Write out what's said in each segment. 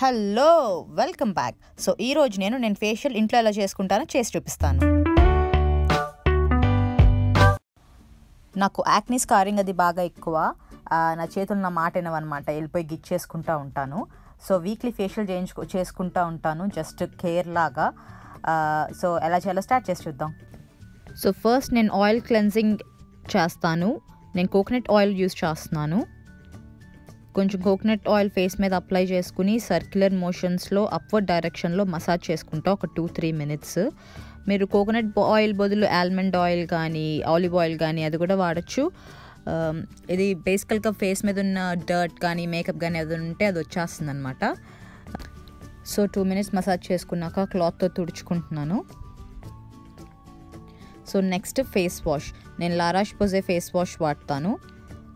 Hello welcome back. So ఈ రోజు నేను నేను ఫేషియల్ ఇంట్లో ఎలా చేసుకుంటానో చేసి చూపిస్తాను. నాకు యాక్నీ స్కారింగ్ అది బాగా ఎక్కువ. నా చేతులు నా మాట అనమాట వెళ్ళిపోయి గిచ్చేసుకుంటూ ఉంటాను. సో వీక్లీ ఫేషియల్ చేయించుకో చేసుకుంటా ఉంటాను. జస్ట్ కేర్ లాగా. సో ఎలా చేయాలో స్టార్ట్ చేసి చూద్దాం. సో ఫస్ట్ నేను ఆయిల్ క్లెన్సింగ్ చేస్తాను. నేను కోకోనట్ ఆయిల్ యూస్ చేస్తున్నాను. కొంచెం కోకోనట్ ఆయిల్ ఫేస్ మీద అప్లై చేసుకుని సర్క్యులర్ మోషన్స్లో అప్వర్డ్ డైరెక్షన్లో మసాజ్ చేసుకుంటా ఒక టూ త్రీ మినిట్స్ మీరు కోకోనట్ ఆయిల్ బదులు ఆల్మండ్ ఆయిల్ కానీ ఆలివ్ ఆయిల్ కానీ అది కూడా వాడచ్చు. ఇది బేసికల్గా ఫేస్ మీద ఉన్న డర్ట్ కానీ మేకప్ కానీ అది ఉంటే అది వచ్చేస్తుంది అనమాట సో టూ మినిట్స్ మసాజ్ చేసుకున్నాక క్లాత్తో తుడుచుకుంటున్నాను. సో నెక్స్ట్ ఫేస్ వాష్ నేను లారాష్ పోజే ఫేస్ వాష్ వాడతాను.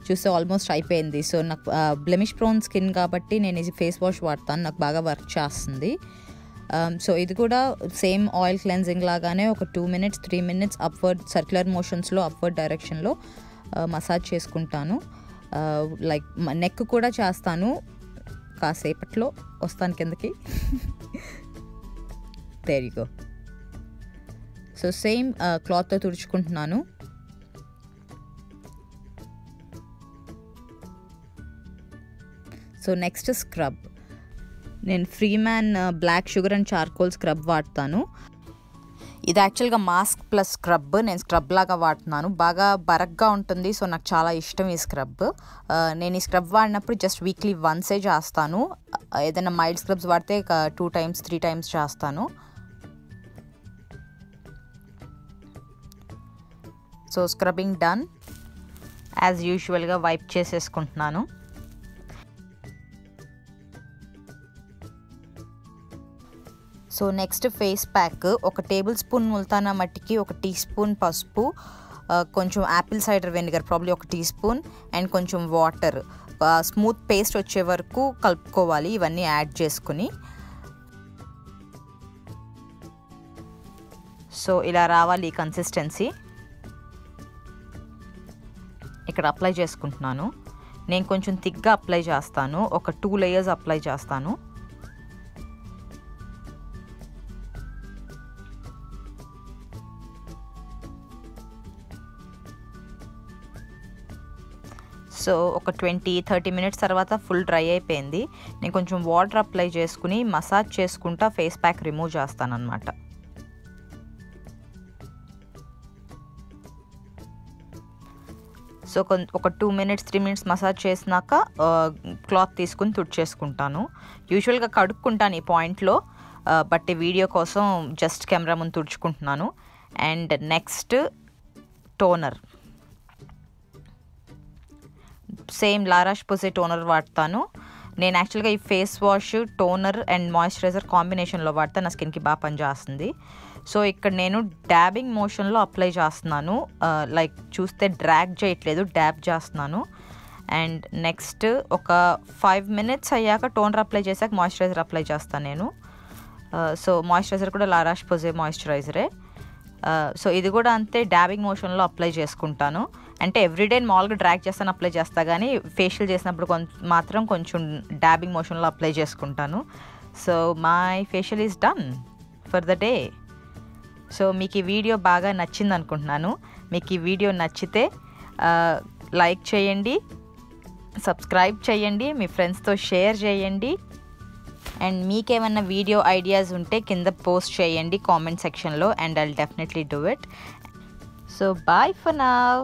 చూస్తే ఆల్మోస్ట్ అయిపోయింది. సో నాకు బ్లెమిష్ ప్రోన్ స్కిన్ కాబట్టి నేను ఇది ఫేస్ వాష్ వాడతాను. నాకు బాగా వర్క్ చేస్తుంది. సో ఇది కూడా సేమ్ ఆయిల్ క్లెన్జింగ్ లాగానే ఒక two minutes three minutes upward circular మోషన్స్లో upward డైరెక్షన్లో మసాజ్ చేసుకుంటాను. లైక్ నెక్ కూడా చేస్తాను. కాసేపట్లో వస్తాను కిందకి. తేరిగో సో సేమ్ క్లాత్తో తుడుచుకుంటున్నాను. So next scrub. నేను Freeman black sugar and charcoal scrub వాడతాను. ఇది యాక్చువల్గా మాస్క్ ప్లస్ స్క్రబ్. నేను స్క్రబ్ లాగా వాడుతున్నాను. బాగా బరగ్గా ఉంటుంది. సో నాకు చాలా ఇష్టం ఈ స్క్రబ్. నేను ఈ స్క్రబ్ వాడినప్పుడు జస్ట్ వీక్లీ వన్సే చేస్తాను. ఏదైనా మైల్డ్ స్క్రబ్స్ వాడితే టూ టైమ్స్ త్రీ టైమ్స్ చేస్తాను. So scrubbing done. యాజ్ యూజువల్గా వైప్ చేసేసుకుంటున్నాను. సో నెక్స్ట్ ఫేస్ ప్యాక్ ఒక టేబుల్ స్పూన్ ముల్తానా మట్టికి ఒక టీ స్పూన్ పసుపు కొంచెం యాపిల్ సైడర్ వెనిగర్ ప్రాబ్లీ ఒక టీ స్పూన్ అండ్ కొంచెం వాటర్. స్మూత్ పేస్ట్ వచ్చే వరకు కలుపుకోవాలి ఇవన్నీ యాడ్ చేసుకుని. సో ఇలా రావాలి ఈ కన్సిస్టెన్సీ ఇక్కడ అప్లై చేసుకుంటున్నాను. నేను కొంచెం థిక్గా అప్లై చేస్తాను ఒక టూ లేయర్స్ అప్లై చేస్తాను. సో ఒక ట్వంటీ థర్టీ మినిట్స్ తర్వాత ఫుల్ డ్రై అయిపోయింది. నేను కొంచెం వాటర్ అప్లై చేసుకుని మసాజ్ చేసుకుంటా ఫేస్ ప్యాక్ రిమూవ్ చేస్తానన్నమాట. సో కొం ఒక two minutes three minutes massage చేసినాక క్లాత్ తీసుకుని తుడిచేసుకుంటాను. యూజువల్గా కడుక్కుంటాను ఈ పాయింట్లో బట్ వీడియో కోసం జస్ట్ కెమెరా ముందు తుడుచుకుంటున్నాను. And next toner. Same La Roche Posay toner వాడతాను. నేను యాక్చువల్గా ఈ face wash toner and moisturizer కాంబినేషన్లో వాడతాను నా స్కిన్కి బాగా పనిచేస్తుంది సో ఇక్కడ నేను డ్యాబింగ్ మోషన్లో అప్లై చేస్తున్నాను. లైక్ చూస్తే డ్రాగ్ చేయట్లేదు డ్యాబ్ చేస్తున్నాను. అండ్ నెక్స్ట్ ఒక ఫైవ్ మినిట్స్ అయ్యాక టోనర్ అప్లై చేశాక మాయిశ్చరైజర్ అప్లై చేస్తాను నేను. సో మాయిశ్చరైజర్ కూడా లారాష్ పొజే మాయిశ్చరైజరే. సో ఇది కూడా అంతే డ్యాబింగ్ మోషన్లో అప్లై చేసుకుంటాను. అంటే ఎవ్రీడే మామూలుగా డ్రాగ్ చేస్తాను అప్లై చేస్తా కానీ ఫేషియల్ చేసినప్పుడు కొంత మాత్రం కొంచెం డ్యాబింగ్ మోషన్లో అప్లై చేసుకుంటాను. So my facial is done for the day so మీకు ఈ వీడియో బాగా నచ్చింది అనుకుంటున్నాను. మీకు ఈ వీడియో నచ్చితే లైక్ చేయండి సబ్స్క్రైబ్ చేయండి మీ ఫ్రెండ్స్తో షేర్ చేయండి. అండ్ మీకేమైనా వీడియో ఐడియాస్ ఉంటే కింద పోస్ట్ చేయండి కామెంట్ సెక్షన్లో and I'll definitely do it so bye for now